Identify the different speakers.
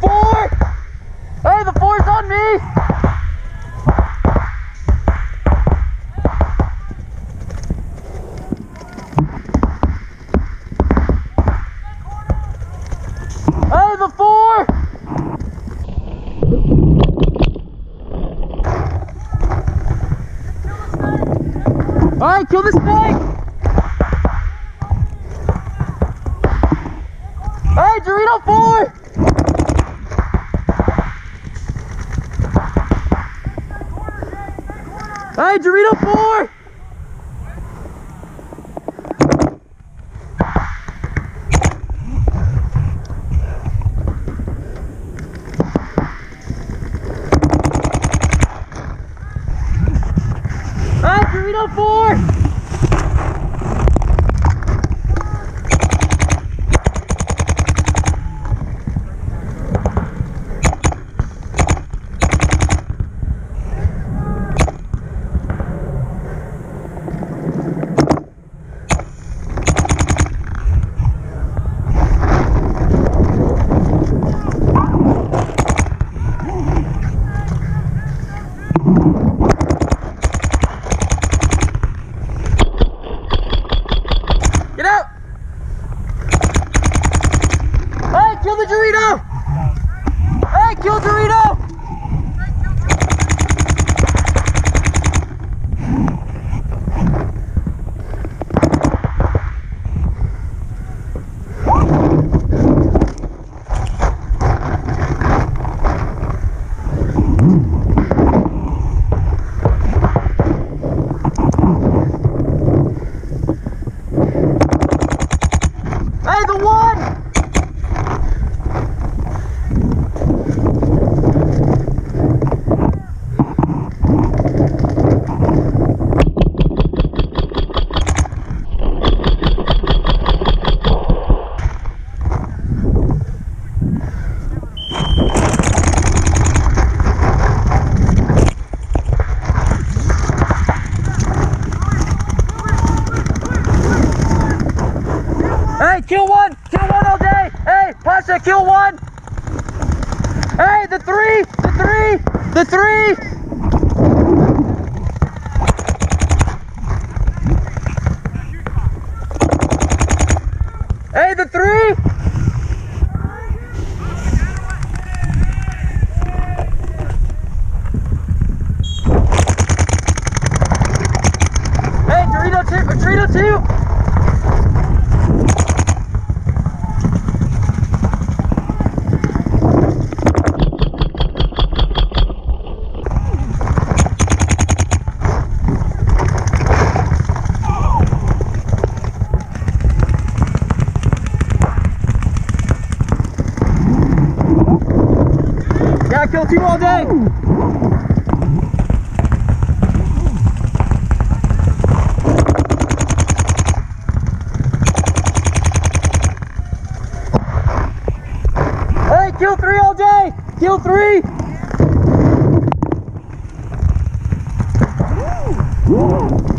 Speaker 1: four! Hey, the four's on me! Hey, the four! Alright, kill the snake! Hey, Dorito four! Hey, Dorito four! Dorito four! Get out! Hey, kill the Dorito! Hey, kill Dorito! Hey, the one! Hey, kill one! Kill one all day! Hey, kill one! Hey, the three! The three! The three! shooting all day. Hey, kill three all day. Kill three. Yeah.